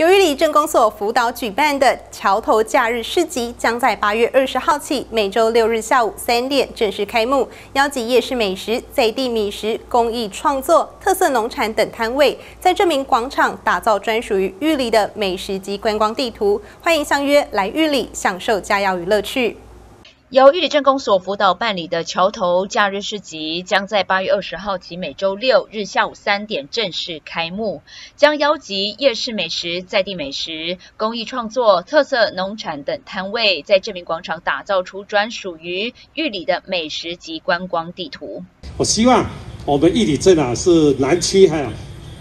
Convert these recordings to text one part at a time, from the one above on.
由玉里镇公所辅导举办的桥头假日市集，将在八月二十号起，每周六日下午三点正式开幕，邀集夜市美食、在地米食、工艺创作、特色农产等摊位，在这名广场打造专属于玉里的美食及观光地图，欢迎相约来玉里享受佳肴与乐趣。由玉里镇公所辅导办理的桥头假日市集，将在八月二十号起每周六日下午三点正式开幕，将邀集夜市美食、在地美食、工艺创作、特色农产等摊位，在镇民广场打造出专属于玉里的美食及观光地图。我希望我们玉里镇啊是南区哈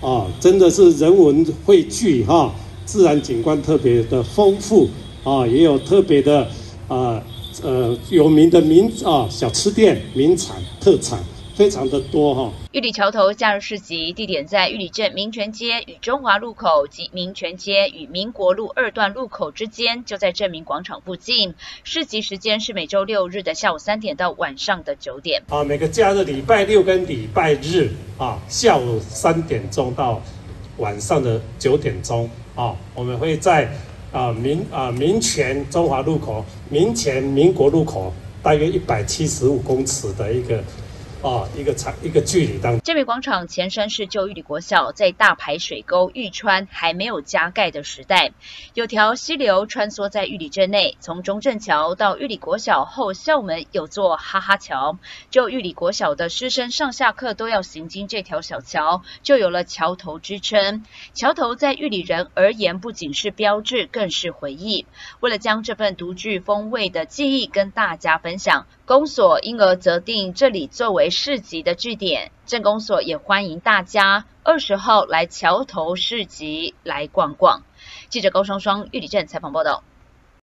啊，真的是人文汇聚哈，自然景观特别的丰富啊，也有特别的啊。呃，有名的名啊小吃店、名产、特产非常的多哈。玉里桥头假日市集地点在玉里镇民权街与中华路口及民权街与民国路二段路口之间，就在镇民广场附近。市集时间是每周六日的下午三点到晚上的九点。啊，每个假日礼拜六跟礼拜日啊，下午三点钟到晚上的九点钟啊，我们会在。啊，民啊民权中华路口，民权民国路口，大约一百七十五公尺的一个。啊，一个长一个距离当。这美广场前身是旧玉里国小，在大排水沟玉川还没有加盖的时代，有条溪流穿梭在玉里镇内。从中正桥到玉里国小后校门有座哈哈桥，就玉里国小的师生上下课都要行经这条小桥，就有了桥头之称。桥头在玉里人而言，不仅是标志，更是回忆。为了将这份独具风味的记忆跟大家分享。公所因而择定这里作为市集的据点，镇公所也欢迎大家二十号来桥头市集来逛逛。记者高双双玉里镇采访报道。